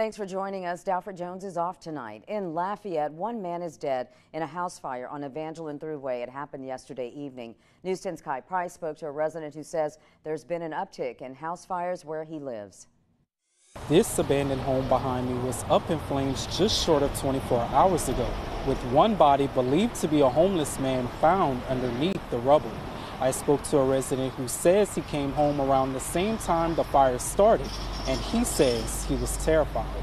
Thanks for joining us. Dalfred Jones is off tonight. In Lafayette, one man is dead in a house fire on Evangeline Thruway. It happened yesterday evening. News 10's Kai Price spoke to a resident who says there's been an uptick in house fires where he lives. This abandoned home behind me was up in flames just short of 24 hours ago, with one body believed to be a homeless man found underneath the rubble. I spoke to a resident who says he came home around the same time the fire started, and he says he was terrified.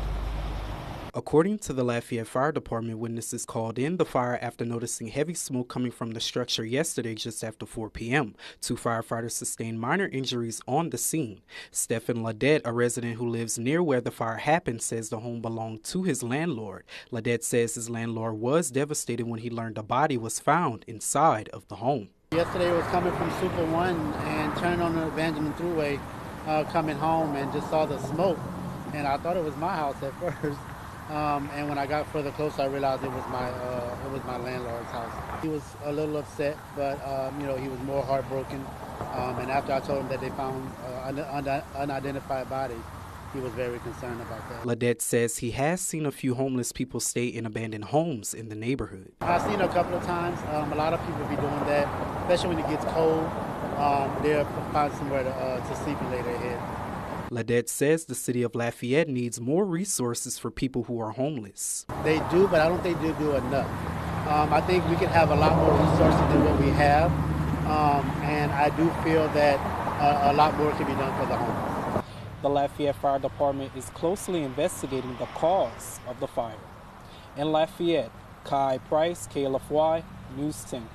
According to the Lafayette Fire Department, witnesses called in the fire after noticing heavy smoke coming from the structure yesterday just after 4 p.m. Two firefighters sustained minor injuries on the scene. Stephen Ladette, a resident who lives near where the fire happened, says the home belonged to his landlord. Ladette says his landlord was devastated when he learned a body was found inside of the home. Yesterday was coming from Super One and turned on the Evangeline Thruway, uh, coming home and just saw the smoke, and I thought it was my house at first. Um, and when I got further closer, I realized it was my uh, it was my landlord's house. He was a little upset, but um, you know he was more heartbroken. Um, and after I told him that they found uh, an un unidentified body, he was very concerned about that. Ladette says he has seen a few homeless people stay in abandoned homes in the neighborhood. I've seen a couple of times. Um, a lot of people be doing that, especially when it gets cold. Um, they'll find somewhere to, uh, to sleep and lay their head. Ladette says the city of Lafayette needs more resources for people who are homeless. They do, but I don't think they do enough. Um, I think we can have a lot more resources than what we have, um, and I do feel that uh, a lot more can be done for the homeless. The Lafayette Fire Department is closely investigating the cause of the fire. In Lafayette, Kai Price, KLFY, News 10.